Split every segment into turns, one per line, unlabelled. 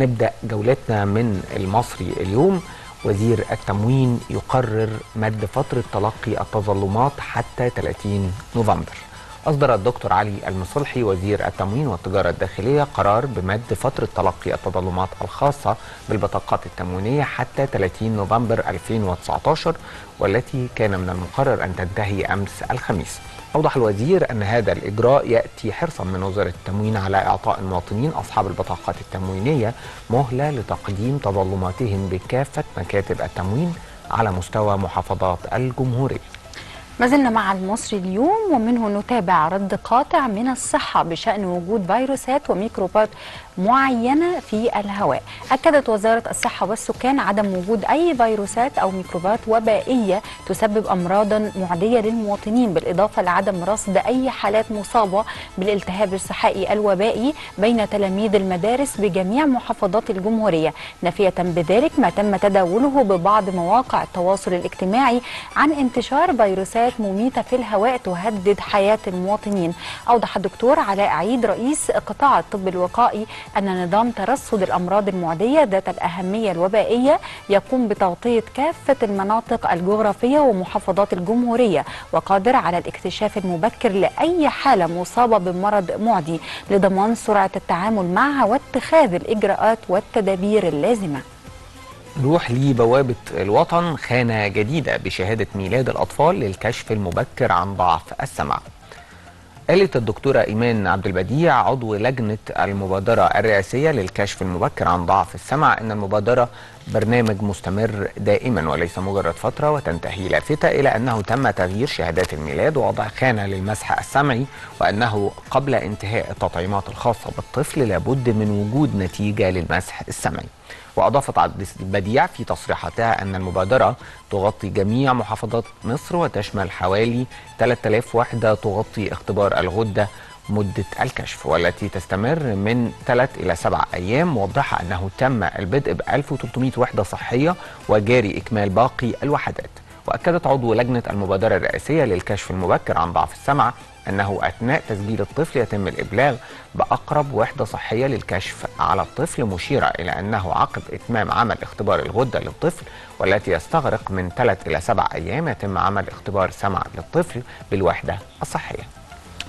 نبدأ جولتنا من المصري اليوم. وزير التموين يقرر مد فترة تلقي التظلمات حتى 30 نوفمبر. أصدر الدكتور علي المصلحي وزير التموين والتجارة الداخلية قرار بمد فترة تلقي التظلمات الخاصة بالبطاقات التموينية حتى 30 نوفمبر 2019 والتي كان من المقرر أن تنتهي أمس الخميس. أوضح الوزير أن هذا الإجراء يأتي حرصا من وزارة التموين على إعطاء المواطنين أصحاب البطاقات التموينية مهلة لتقديم تظلماتهم بكافة مكاتب التموين على مستوى محافظات الجمهورية.
ما زلنا مع المصري اليوم ومنه نتابع رد قاطع من الصحة بشأن وجود فيروسات وميكروبات معينة في الهواء. أكدت وزارة الصحة والسكان عدم وجود أي فيروسات أو ميكروبات وبائية تسبب أمراضا معدية للمواطنين بالإضافة لعدم رصد أي حالات مصابة بالالتهاب الصحائي الوبائي بين تلاميذ المدارس بجميع محافظات الجمهورية. نافية بذلك ما تم تداوله ببعض مواقع التواصل الاجتماعي عن انتشار فيروسات مميتة في الهواء تهدد حياة المواطنين. أوضح الدكتور علاء عيد رئيس قطاع الطب الوقائي أن نظام ترصد الأمراض المعدية ذات الأهمية الوبائية يقوم بتغطية كافة المناطق الجغرافية ومحافظات الجمهورية وقادر على الاكتشاف المبكر لأي حالة مصابة بمرض معدي لضمان سرعة التعامل معها واتخاذ الإجراءات والتدابير اللازمة.
نروح لبوابة الوطن خانة جديدة بشهادة ميلاد الأطفال للكشف المبكر عن ضعف السمع. قالت الدكتورة إيمان عبد البديع عضو لجنة المبادرة الرئاسية للكشف المبكر عن ضعف السمع أن المبادرة برنامج مستمر دائما وليس مجرد فترة وتنتهي لافتة إلى أنه تم تغيير شهادات الميلاد ووضع خانة للمسح السمعي وأنه قبل انتهاء التطعيمات الخاصة بالطفل لابد من وجود نتيجة للمسح السمعي. وأضافت عبد البديع في تصريحاتها أن المبادرة تغطي جميع محافظات مصر وتشمل حوالي 3000 وحدة تغطي اختبار الغدة مدة الكشف والتي تستمر من 3 إلى 7 أيام. موضحة أنه تم البدء ب 1300 وحدة صحية وجاري إكمال باقي الوحدات. وأكدت عضو لجنة المبادرة الرئاسية للكشف المبكر عن ضعف السمع أنه أثناء تسجيل الطفل يتم الإبلاغ بأقرب وحدة صحية للكشف على الطفل مشيرة إلى أنه عقب إتمام عمل اختبار الغدة للطفل والتي يستغرق من 3 إلى 7 أيام يتم عمل اختبار سمع للطفل بالوحدة الصحية.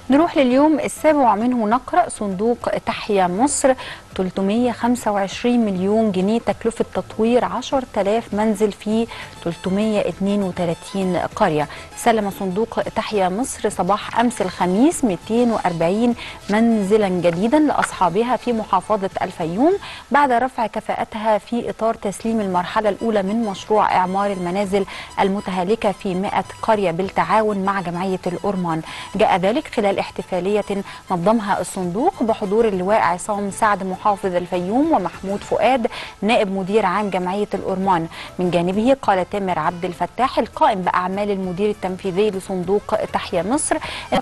نروح لليوم السابع منه نقرأ صندوق تحيا مصر. 325 مليون جنيه تكلفة تطوير 10000 منزل في 332 قرية. سلم صندوق تحيا مصر صباح أمس الخميس 240 منزلا جديدا لأصحابها في محافظة الفيوم بعد رفع كفاءتها في إطار تسليم المرحلة الأولى من مشروع إعمار المنازل المتهالكة في 100 قرية بالتعاون مع جمعية الأورمان. جاء ذلك خلال احتفالية نظمها الصندوق بحضور اللواء عصام سعد محافظ الفيوم ومحمود فؤاد نائب مدير عام جمعية الأورمان. من جانبه قال تامر عبد الفتاح القائم بأعمال المدير التنفيذي لصندوق تحيا مصر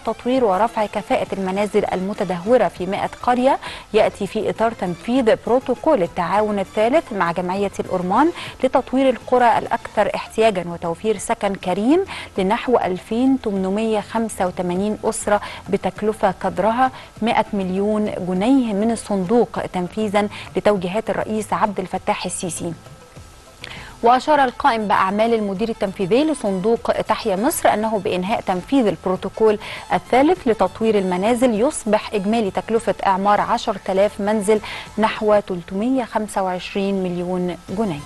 تطوير ورفع كفاءة المنازل المتدهورة في 100 قرية يأتي في إطار تنفيذ بروتوكول التعاون الثالث مع جمعية الأورمان لتطوير القرى الأكثر احتياجا وتوفير سكن كريم لنحو 2885 أسرة بتكلفة قدرها 100 مليون جنيه من الصندوق تنفيذا لتوجيهات الرئيس عبد الفتاح السيسي. وأشار القائم بأعمال المدير التنفيذي لصندوق تحيا مصر أنه بإنهاء تنفيذ البروتوكول الثالث لتطوير المنازل يصبح إجمالي تكلفة إعمار 10000 منزل نحو 325 مليون جنيه.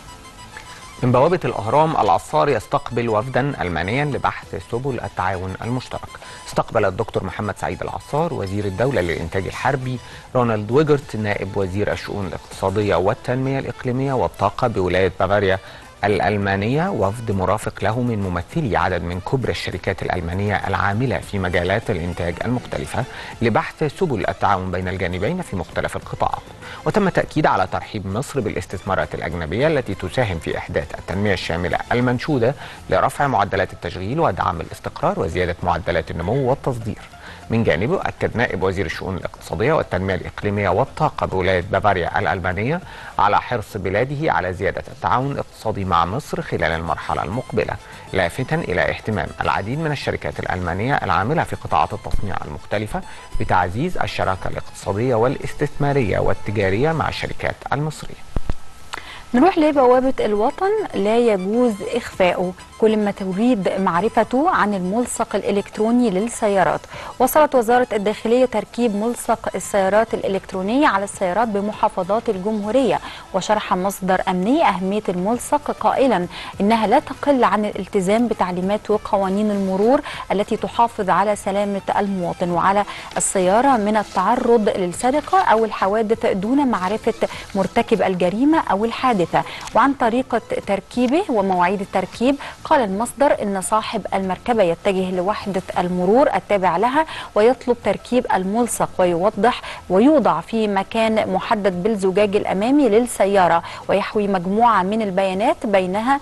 من بوابة الأهرام العصار يستقبل وفدا ألمانيا لبحث سبل التعاون المشترك. استقبل الدكتور محمد سعيد العصار وزير الدولة للإنتاج الحربي رونالد ويجرت نائب وزير الشؤون الاقتصادية والتنمية الإقليمية والطاقة بولاية بافاريا الألمانية وفد مرافق له من ممثلي عدد من كبرى الشركات الألمانية العاملة في مجالات الإنتاج المختلفة لبحث سبل التعاون بين الجانبين في مختلف القطاعات وتم التأكيد على ترحيب مصر بالاستثمارات الأجنبية التي تساهم في إحداث التنمية الشاملة المنشودة لرفع معدلات التشغيل ودعم الاستقرار وزيادة معدلات النمو والتصدير. من جانبه أكد نائب وزير الشؤون الاقتصادية والتنمية الإقليمية والطاقة بولاية بافاريا الألبانية على حرص بلاده على زيادة التعاون الاقتصادي مع مصر خلال المرحلة المقبلة لافتا إلى اهتمام العديد من الشركات الألمانية العاملة في قطاعات التصنيع المختلفة بتعزيز الشراكة الاقتصادية والاستثمارية والتجارية مع الشركات المصرية.
نروح لبوابة الوطن لا يجوز إخفاؤه. كل ما تريد معرفته عن الملصق الإلكتروني للسيارات. وصلت وزارة الداخلية تركيب ملصق السيارات الإلكترونية على السيارات بمحافظات الجمهورية. وشرح مصدر أمني أهمية الملصق قائلا إنها لا تقل عن الالتزام بتعليمات وقوانين المرور التي تحافظ على سلامة المواطن وعلى السيارة من التعرض للسرقة أو الحوادث دون معرفة مرتكب الجريمة أو الحادثة وعن طريقة تركيبه ومواعيد التركيب قال المصدر إن صاحب المركبة يتجه لوحدة المرور التابع لها ويطلب تركيب الملصق ويوضح ويوضع في مكان محدد بالزجاج الأمامي للسيارة ويحوي مجموعة من البيانات بينها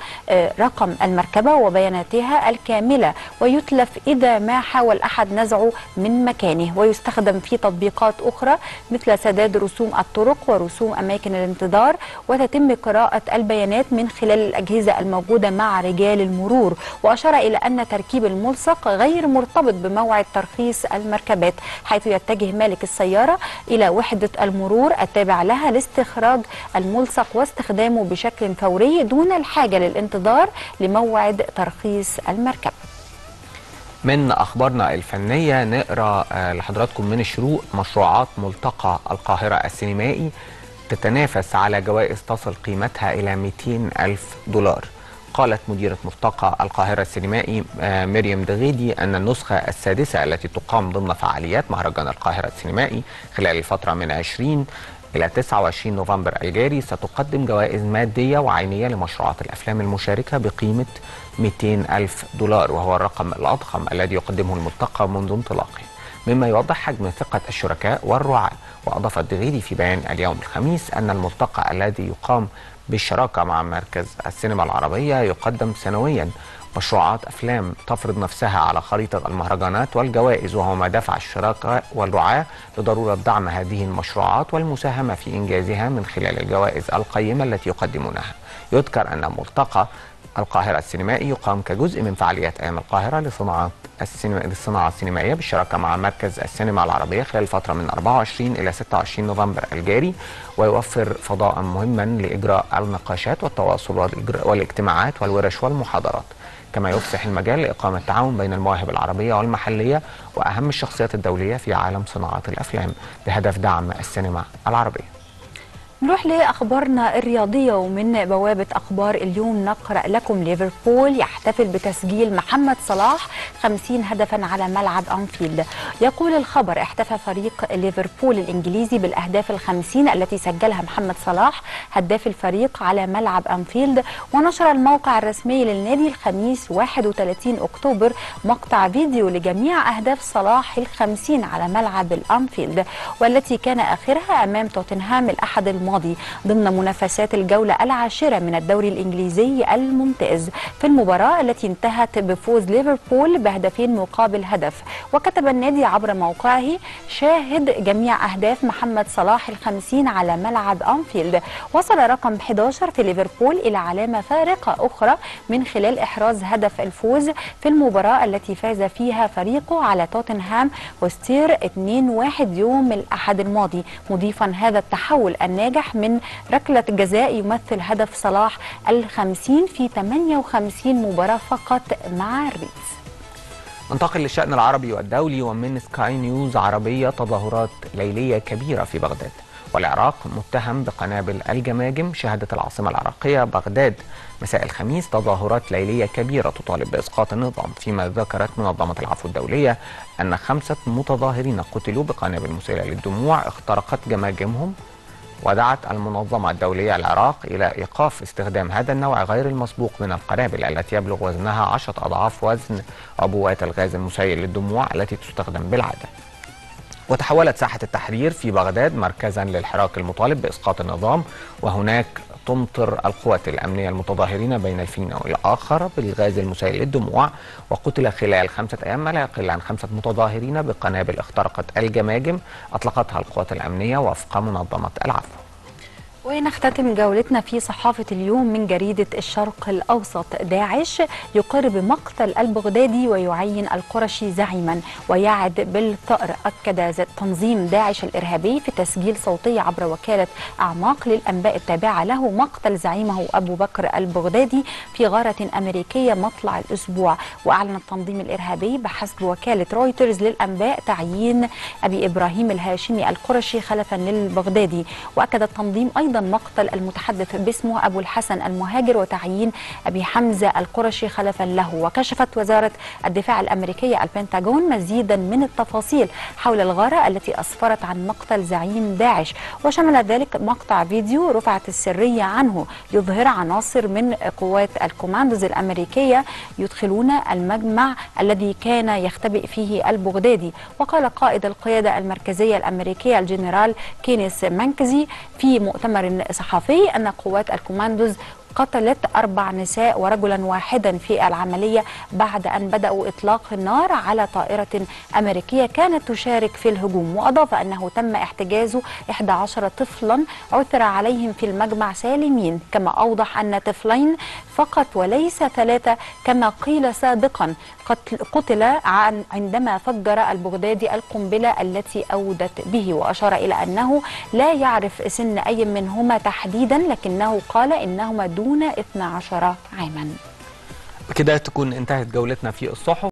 رقم المركبة وبياناتها الكاملة ويتلف إذا ما حاول أحد نزعه من مكانه ويستخدم في تطبيقات أخرى مثل سداد رسوم الطرق ورسوم أماكن الانتظار وتتم قراءة البيانات من خلال الأجهزة الموجودة مع رجال المرور وأشار إلى أن تركيب الملصق غير مرتبط بموعد ترخيص المركبات حيث يتجه مالك السيارة إلى وحدة المرور التابع لها لاستخراج الملصق واستخدامه بشكل فوري دون الحاجة للانتظار لموعد ترخيص المركبة
من أخبارنا الفنية نقرأ لحضراتكم من الشروق مشروعات ملتقى القاهرة السينمائي تتنافس على جوائز تصل قيمتها إلى 200 ألف دولار. قالت مديرة ملتقى القاهرة السينمائي مريم دغيدي أن النسخة السادسة التي تقام ضمن فعاليات مهرجان القاهرة السينمائي خلال الفترة من 20 إلى 29 نوفمبر الجاري ستقدم جوائز مادية وعينية لمشروعات الأفلام المشاركة بقيمة 200 ألف دولار وهو الرقم الأضخم الذي يقدمه الملتقى منذ انطلاقه مما يوضح حجم ثقة الشركاء والرعاة. وأضافت دغيدي في بيان اليوم الخميس أن الملتقى الذي يقام بالشراكة مع مركز السينما العربية يقدم سنويا مشروعات أفلام تفرض نفسها على خريطة المهرجانات والجوائز وهو ما دفع الشركاء والرعاة لضرورة دعم هذه المشروعات والمساهمة في إنجازها من خلال الجوائز القيمة التي يقدمونها. يذكر أن ملتقى القاهرة السينمائي يقام كجزء من فعاليات أيام القاهرة لصناعة السينما للصناعة السينمائية بالشراكة مع مركز السينما العربية خلال الفترة من 24 إلى 26 نوفمبر الجاري ويوفر فضاء مهما لإجراء النقاشات والتواصل والاجتماعات والورش والمحاضرات. كما يفسح المجال لإقامة تعاون بين المواهب العربية والمحلية وأهم الشخصيات الدولية في عالم صناعة الأفلام بهدف دعم السينما العربية.
نروح لأخبارنا الرياضية ومن بوابة أخبار اليوم نقرأ لكم ليفربول يحتفل بتسجيل محمد صلاح 50 هدفا على ملعب أنفيلد. يقول الخبر احتفى فريق ليفربول الإنجليزي بالأهداف الخمسين التي سجلها محمد صلاح هداف الفريق على ملعب أنفيلد. ونشر الموقع الرسمي للنادي الخميس 31 أكتوبر مقطع فيديو لجميع أهداف صلاح الخمسين على ملعب الأنفيلد والتي كان آخرها أمام توتنهام الأحد الماضي الماضي ضمن منافسات الجولة العاشرة من الدوري الإنجليزي الممتاز في المباراة التي انتهت بفوز ليفربول بهدفين مقابل هدف. وكتب النادي عبر موقعه شاهد جميع أهداف محمد صلاح الخمسين على ملعب أنفيلد. وصل رقم 11 في ليفربول إلى علامة فارقة أخرى من خلال إحراز هدف الفوز في المباراة التي فاز فيها فريقه على توتنهام ليستر 2-1 يوم الأحد الماضي. مضيفا هذا التحول الناجح من ركلة جزاء يمثل هدف صلاح الخمسين في 58 مباراة فقط مع الريدز
ننتقل للشأن العربي والدولي ومن سكاي نيوز عربية تظاهرات ليلية كبيرة في بغداد. والعراق متهم بقنابل الجماجم شهدت العاصمة العراقية بغداد مساء الخميس تظاهرات ليلية كبيرة تطالب بإسقاط النظام فيما ذكرت منظمة العفو الدولية أن خمسة متظاهرين قتلوا بقنابل مسيلة للدموع اخترقت جماجمهم ودعت المنظمة الدولية العراق إلى إيقاف استخدام هذا النوع غير المسبوق من القنابل التي يبلغ وزنها عشرة أضعاف وزن عبوات الغاز المسيل للدموع التي تستخدم بالعادة. وتحولت ساحة التحرير في بغداد مركزا للحراك المطالب بإسقاط النظام وهناك تمطر القوات الأمنية المتظاهرين بين الفين والآخر بالغاز المسيل للدموع وقتل خلال خمسة أيام ما لا يقل عن خمسة متظاهرين بقنابل اخترقت الجماجم أطلقتها القوات الأمنية وفق منظمة العفو.
ونختتم جولتنا في صحافة اليوم من جريدة الشرق الأوسط. داعش يقر بمقتل البغدادي ويعين القرشي زعيما. ويعد بالثأر أكد تنظيم داعش الإرهابي في تسجيل صوتي عبر وكالة أعماق للأنباء التابعة له مقتل زعيمه أبو بكر البغدادي في غارة أمريكية مطلع الأسبوع. وأعلن التنظيم الإرهابي بحسب وكالة رويترز للأنباء تعيين أبي إبراهيم الهاشمي القرشي خلفا للبغدادي. وأكد التنظيم أيضا أيضا مقتل المتحدث باسمه أبو الحسن المهاجر وتعيين أبي حمزة القرشي خلفا له. وكشفت وزارة الدفاع الأمريكية البنتاغون مزيدا من التفاصيل حول الغارة التي أسفرت عن مقتل زعيم داعش. وشمل ذلك مقطع فيديو رفعت السرية عنه. يظهر عناصر من قوات الكوماندوز الأمريكية يدخلون المجمع الذي كان يختبئ فيه البغدادي. وقال قائد القيادة المركزية الأمريكية الجنرال كينيث ماكنزي في مؤتمر صحفي أن قوات الكوماندوز قتلت أربع نساء ورجلا واحدا في العملية بعد أن بدأوا إطلاق النار على طائرة أمريكية كانت تشارك في الهجوم وأضاف أنه تم احتجاز 11 طفلا عثر عليهم في المجمع سالمين. كما أوضح أن طفلين فقط وليس ثلاثة كما قيل سابقا قتل عندما فجر البغدادي القنبلة التي أودت به وأشار إلى أنه لا يعرف سن أي منهما تحديدا لكنه قال إنهما دون 12 عاما.
كده تكون انتهت جولتنا في الصحف.